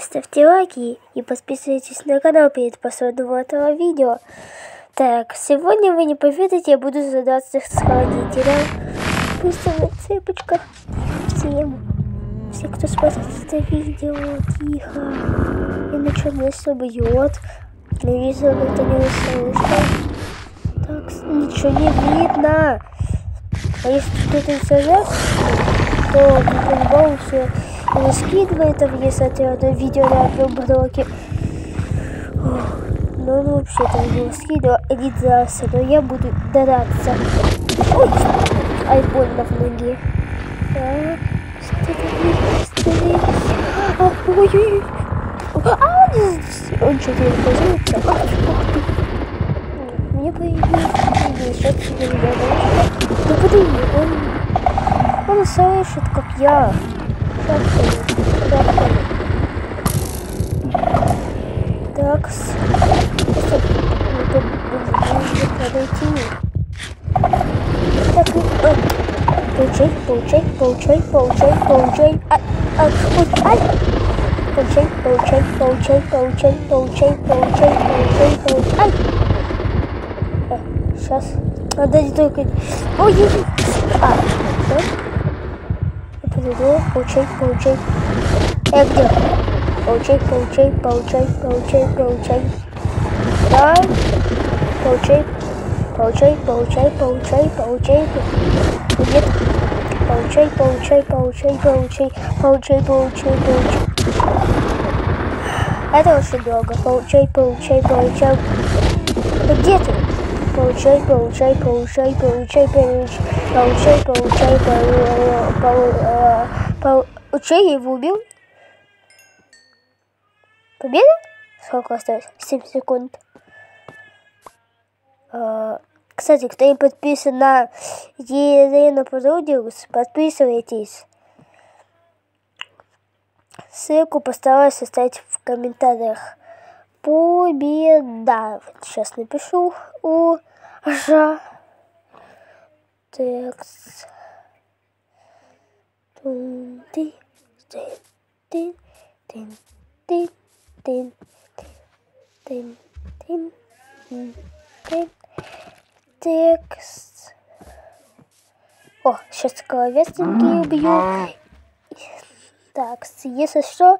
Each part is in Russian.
ставьте лайки и подписывайтесь на канал перед просмотром этого видео. Так, сегодня вы не поверите, я буду задаться с хранителем. Быстро на цепочках. Всем. Все, кто смотрит это видео, тихо. Иначе нас убьет. Телевизор это не слышно. Так, ничего не видно. А если кто-то зажастся, то по-любому все не скидывает это видео на одном блоке. Ну, он вообще-то его скидывал, а не дрался, но я буду драться. Ой, ай, больно в ноге. А, ой, а, он, что-то не позорится. Ах ты. Мне появилось, сейчас не Да подожди, он, он слышит, как я. Так, подойти. Так, а, получай, получай, получай, получай, получай. А, а, ай. Получай, получай, получай, получай, получай, получай, получай, получай. Ай. А, сейчас. Надо не только... Ой, ой. А, все подойду, получай, получай. Э, где? Получай, получай, получай, получай, получай. Да. Получай, получай, получай, получай, получай. Нет. Получай, получай, получай, получай, получай, получай, получай. Это очень долго. Получай, получай, получай. Да где ты? Получай, получай, получай, получай, получай, получай, получай, получай, я его убил. Победа? Сколько осталось? 7 секунд. Кстати, кто не подписан на Елену Продиус, подписывайтесь. Ссылку постараюсь оставить в комментариях. Победа. Сейчас напишу у Жа. Текст. Тун ты тин тин тин тин тин тин тин Текст. О, сейчас коловестенький убью. Так, если что,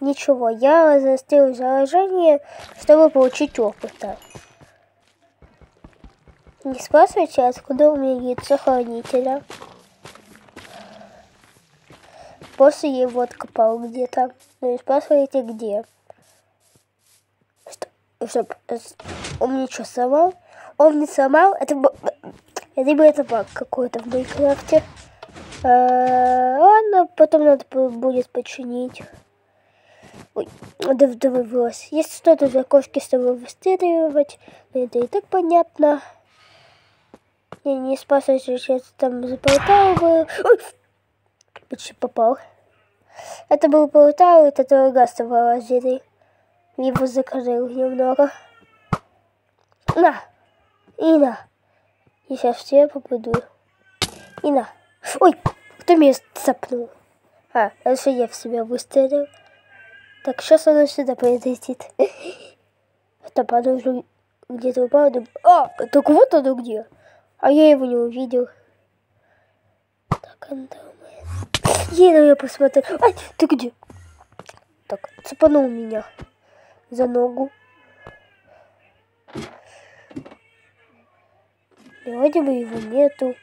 ничего, я застыл заражение, чтобы получить опыта. Не спрашивайте, откуда у меня яйцо хранителя. После я его откопал где-то. Но не спрашивайте, где. Что, чтоб, он мне что, сломал? Он не сломал? Это, либо это баг какой-то в Майнкрафте. А, ладно, потом надо будет починить. Ой, да довелось. Если что-то за кошки с тобой выстреливать, это и так понятно. Не, не спасайся, сейчас там заполтал бы. Ой, почти попал. Это был портал, это газ вылазили. Его закрыл немного. На! И на! И сейчас все попаду. И на! Ой, кто меня цапнул? А, это я в себя выстрелил. Так, сейчас оно сюда произойдет. Это оно где-то упало. А, так вот оно где. А я его не увидел. Так, он думает. Еду я посмотрю. Ай, ты где? Так, цепанул меня за ногу. Вроде бы его нету.